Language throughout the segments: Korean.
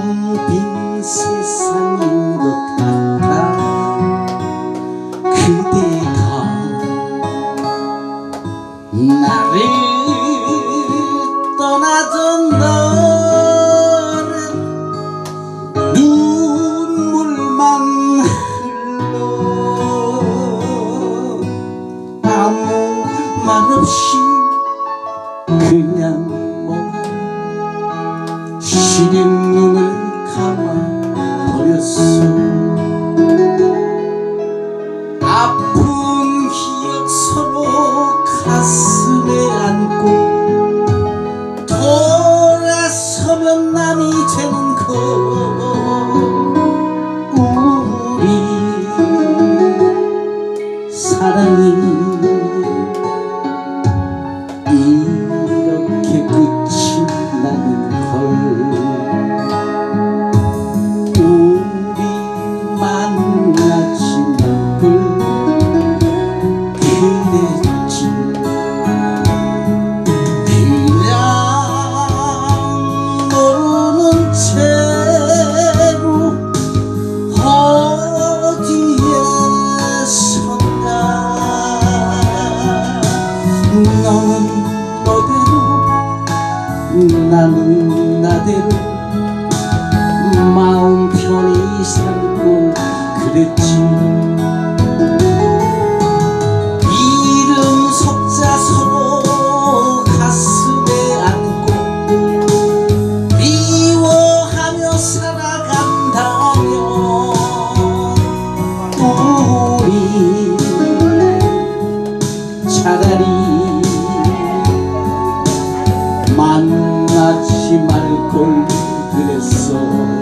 빈 세상인 것 같아. 그대가 나를 떠나던 너는 눈물만 흘러. 아무 말 없이 그냥 멍하니 시린 눈 밤이 되는 거 우리 사랑이 너는 너대로 나는 나대로 마음 편히 살고 그랬지. 차라리 만나지 말걸 그랬어.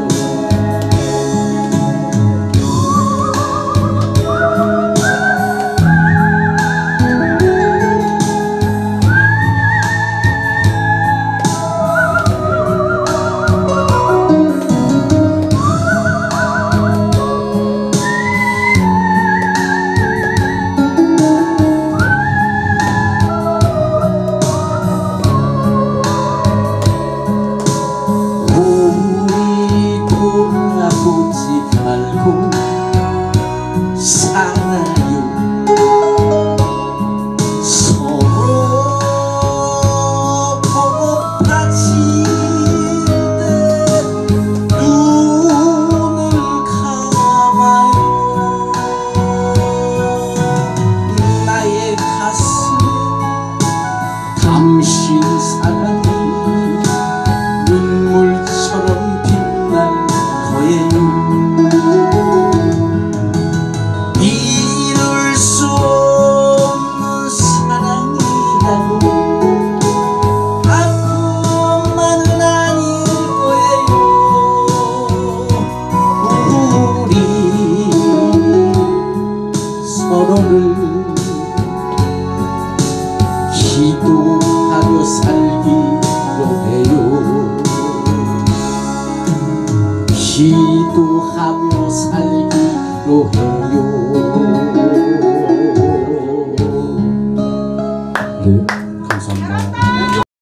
destinos a cantar.